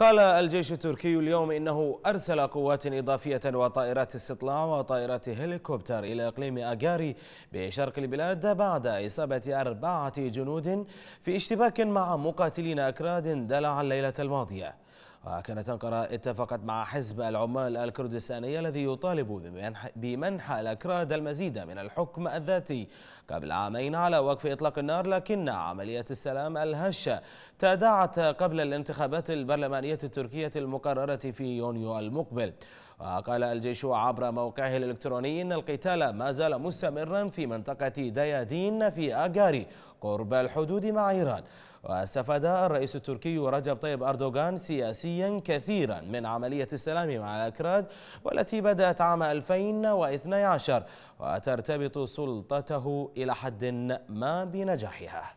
قال الجيش التركي اليوم إنه أرسل قوات إضافية وطائرات استطلاع وطائرات هليكوبتر إلى إقليم أغاري بشرق البلاد بعد إصابة أربعة جنود في اشتباك مع مقاتلين أكراد دلع الليلة الماضية. وكانت أنقرة اتفقت مع حزب العمال الكردستاني الذي يطالب بمنح الأكراد المزيد من الحكم الذاتي قبل عامين على وقف إطلاق النار لكن عملية السلام الهشة تداعت قبل الانتخابات البرلمانية التركية المقررة في يونيو المقبل. وقال الجيش عبر موقعه الإلكتروني أن القتال ما زال مستمرا في منطقة ديادين في أغاري قرب الحدود مع إيران. واستفاد الرئيس التركي رجب طيب أردوغان سياسيا كثيرا من عملية السلام مع الأكراد والتي بدأت عام 2012 وترتبط سلطته إلى حد ما بنجاحها.